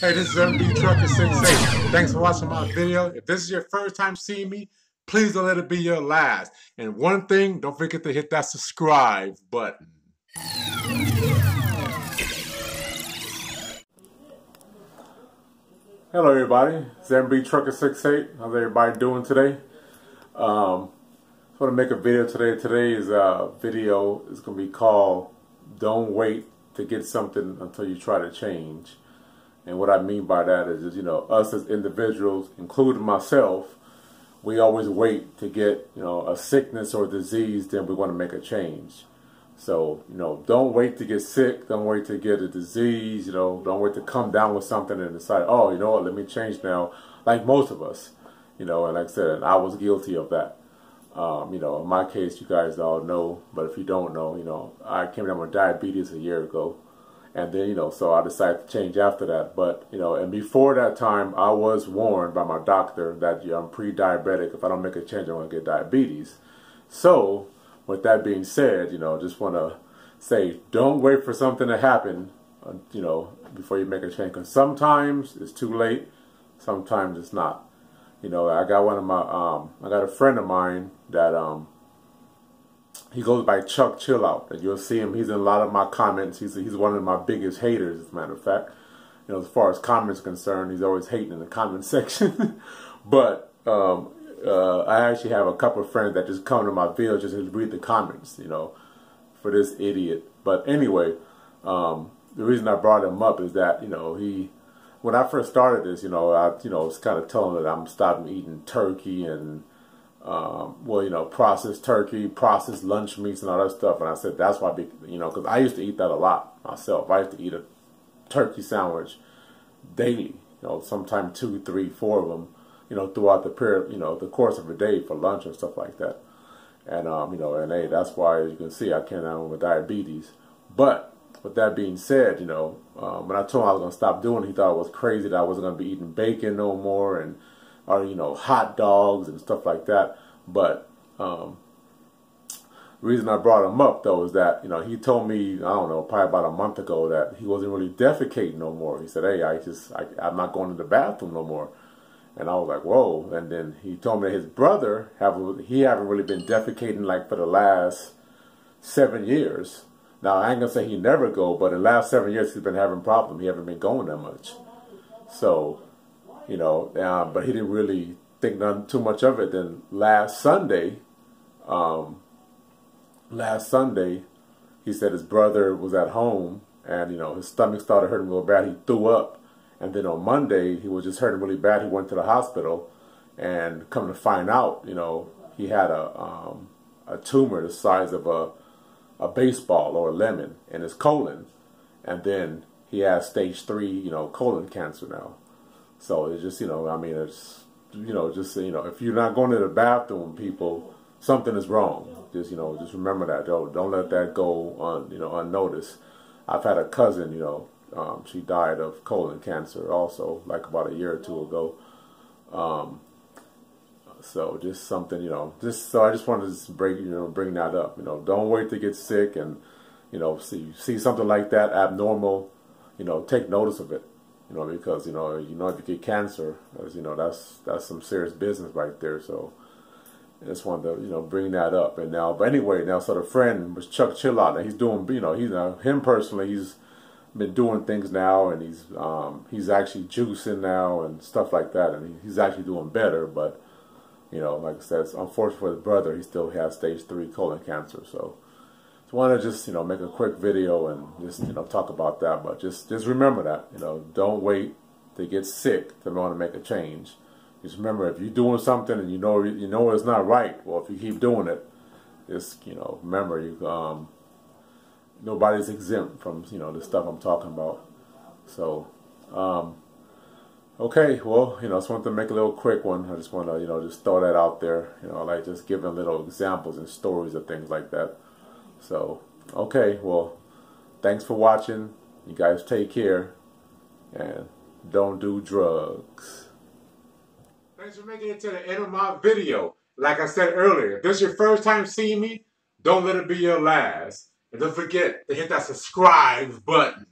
Hey, this is MB Trucker 68. Thanks for watching my video. If this is your first time seeing me, please don't let it be your last. And one thing, don't forget to hit that subscribe button. Hello everybody, it's MB Trucker 68. How's everybody doing today? Um, I want to make a video today. Today's uh, video is going to be called Don't Wait to Get Something Until You Try to Change. And what I mean by that is, is, you know, us as individuals, including myself, we always wait to get, you know, a sickness or disease, then we want to make a change. So, you know, don't wait to get sick. Don't wait to get a disease. You know, don't wait to come down with something and decide, oh, you know what, let me change now. Like most of us, you know, and like I said, I was guilty of that. Um, you know, in my case, you guys all know, but if you don't know, you know, I came down with diabetes a year ago and then you know so I decided to change after that. But you know and before that time I was warned by my doctor that you know, I'm pre-diabetic. If I don't make a change I'm going to get diabetes. So with that being said you know just want to say don't wait for something to happen uh, you know before you make a change. Because sometimes it's too late sometimes it's not. You know I got one of my um I got a friend of mine that um he goes by Chuck Chillout, and you'll see him. He's in a lot of my comments. He's he's one of my biggest haters, as a matter of fact. You know, as far as comments concerned, he's always hating in the comment section. but um, uh, I actually have a couple of friends that just come to my video just to read the comments. You know, for this idiot. But anyway, um, the reason I brought him up is that you know he. When I first started this, you know, I you know was kind of telling that I'm stopping eating turkey and um, well, you know, processed turkey, processed lunch meats, and all that stuff. And I said that's why, you know, because I used to eat that a lot myself. I used to eat a turkey sandwich daily. You know, sometimes two, three, four of them. You know, throughout the period, you know, the course of a day for lunch and stuff like that. And um, you know, and hey, that's why as you can see, I can't with diabetes. But with that being said, you know, um, when I told him I was gonna stop doing, it, he thought it was crazy that I wasn't gonna be eating bacon no more and or you know hot dogs and stuff like that. But um, the reason I brought him up though is that you know he told me I don't know probably about a month ago that he wasn't really defecating no more. He said, "Hey, I just I, I'm not going to the bathroom no more." And I was like, "Whoa!" And then he told me that his brother have he haven't really been defecating like for the last seven years. Now I ain't gonna say he never go, but the last seven years he's been having problems. He haven't been going that much. So you know, uh, but he didn't really think none too much of it. Then last Sunday, um, last Sunday, he said his brother was at home and you know his stomach started hurting real bad. He threw up, and then on Monday he was just hurting really bad. He went to the hospital, and come to find out, you know, he had a um, a tumor the size of a a baseball or a lemon in his colon, and then he has stage three, you know, colon cancer now. So it's just, you know, I mean, it's, you know, just, you know, if you're not going to the bathroom, people, something is wrong. Just, you know, just remember that. Don't, don't let that go on, you know, unnoticed. I've had a cousin, you know, um, she died of colon cancer also, like about a year or two ago. Um, so just something, you know, just so I just wanted to bring, you know, bring that up. You know, don't wait to get sick and, you know, see see something like that abnormal, you know, take notice of it you know, because you know, you know, if you get cancer, as you know, that's that's some serious business right there. So I just wanted to, you know, bring that up. And now, but anyway, now so the friend was Chuck Chillout, and he's doing, you know, he's uh, him personally, he's been doing things now, and he's um, he's actually juicing now and stuff like that, and he's actually doing better. But you know, like I said, it's unfortunate for his brother, he still has stage three colon cancer. So want to just you know make a quick video and just you know talk about that. But just just remember that you know don't wait to get sick to want to make a change. Just remember if you're doing something and you know you know it's not right, well if you keep doing it, just you know remember you um nobody's exempt from you know the stuff I'm talking about. So um okay, well you know I just wanted to make a little quick one. I just want to you know just throw that out there. You know like just giving little examples and stories of things like that. So, okay, well, thanks for watching. You guys take care and don't do drugs. Thanks for making it to the end of my video. Like I said earlier, if this is your first time seeing me, don't let it be your last. And don't forget to hit that subscribe button.